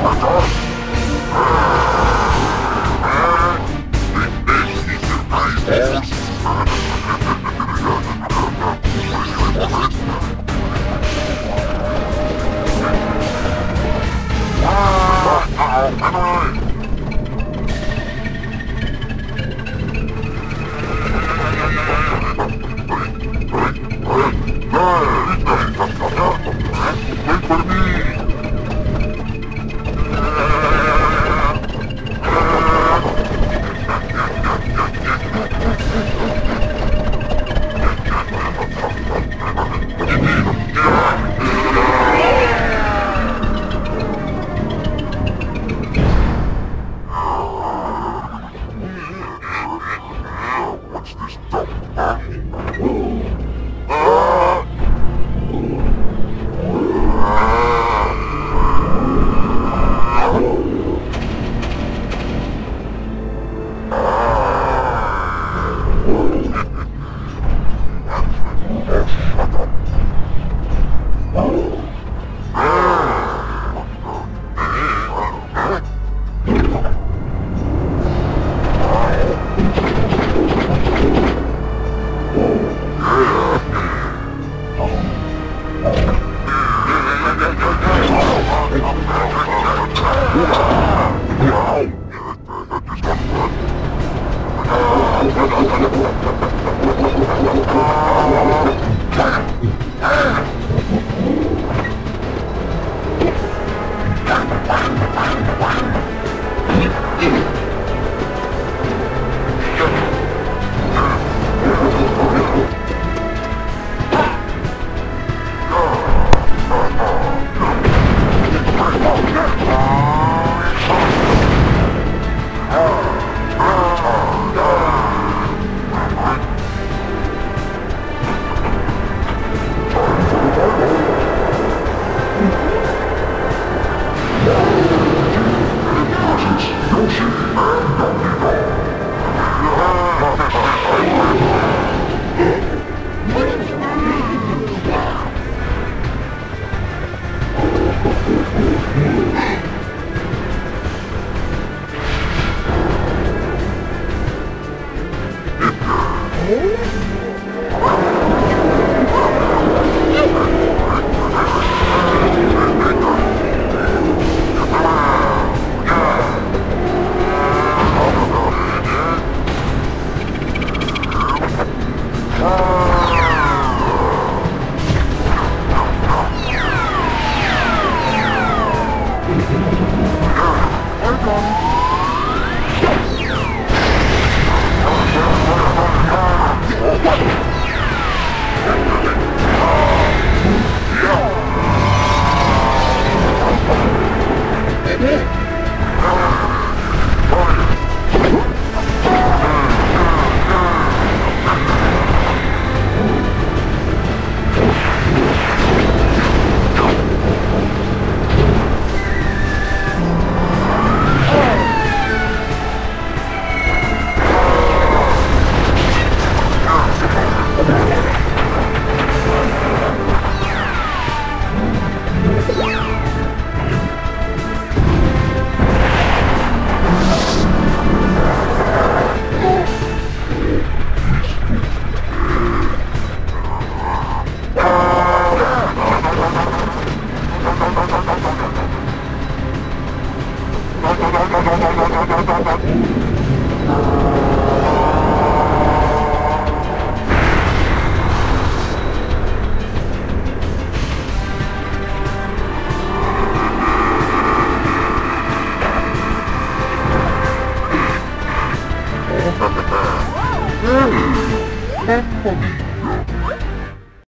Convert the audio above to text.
mató. Oh. Ah! Paula. successful